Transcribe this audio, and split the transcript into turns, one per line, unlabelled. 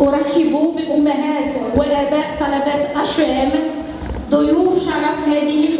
أرحب بأمهات وآباء طلبة أشرام ضيوف شرف هذه